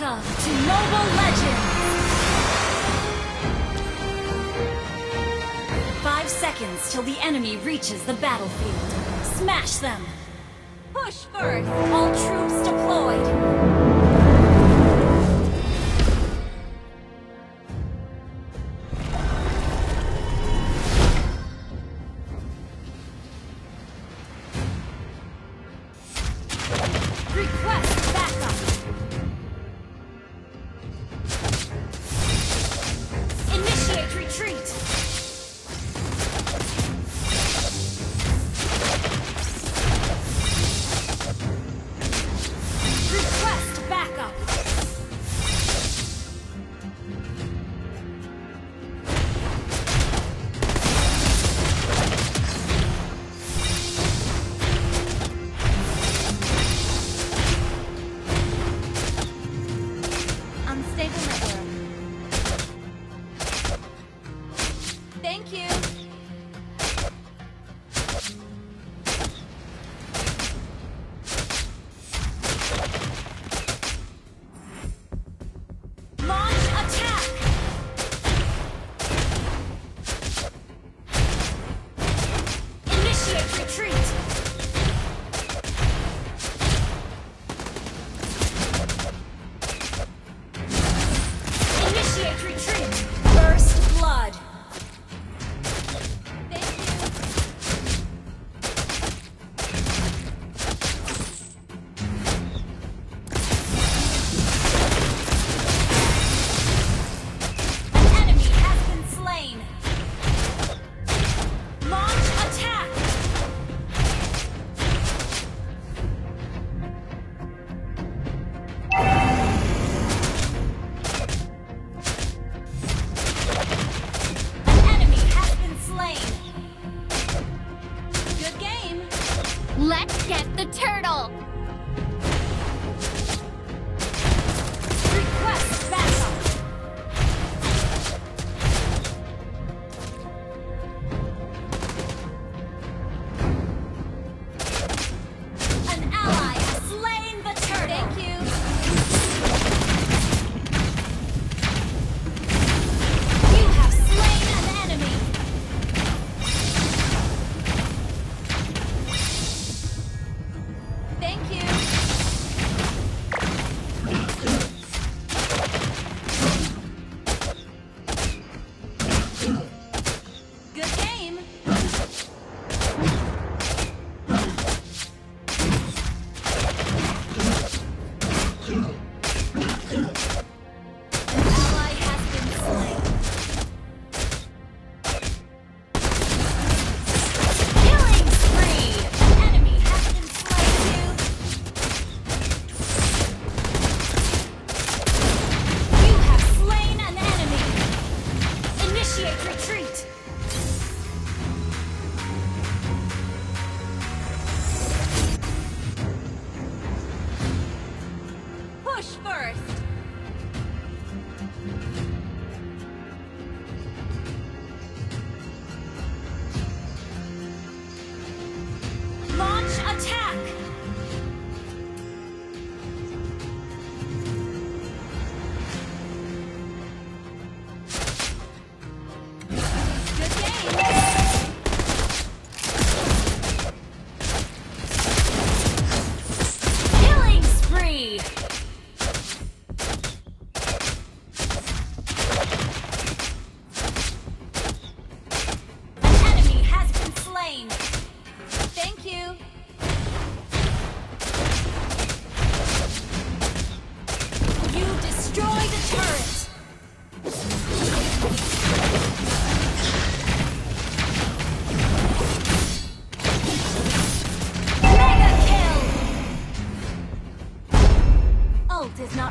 Welcome to Mobile Legends! Five seconds till the enemy reaches the battlefield. Smash them! Push first! All troops deployed! Request!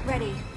ready.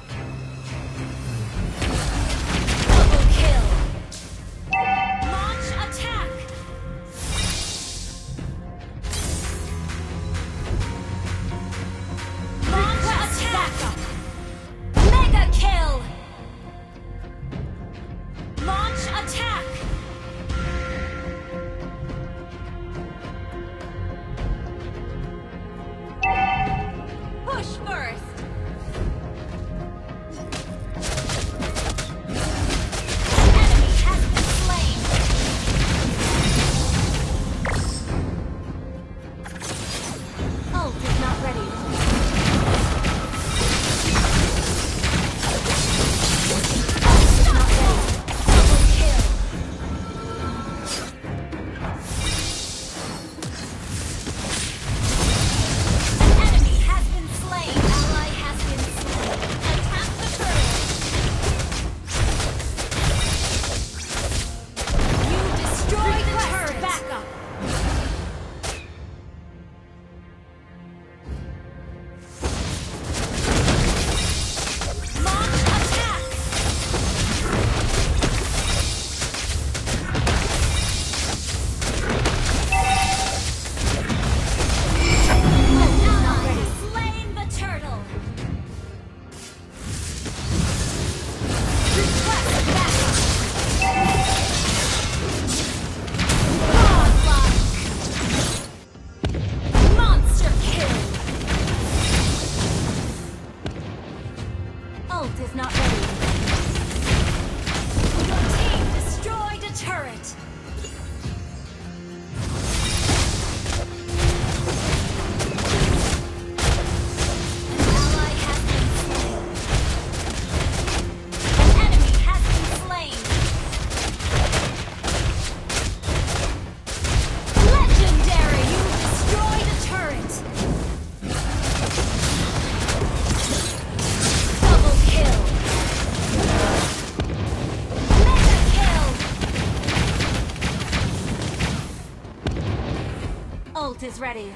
Ready.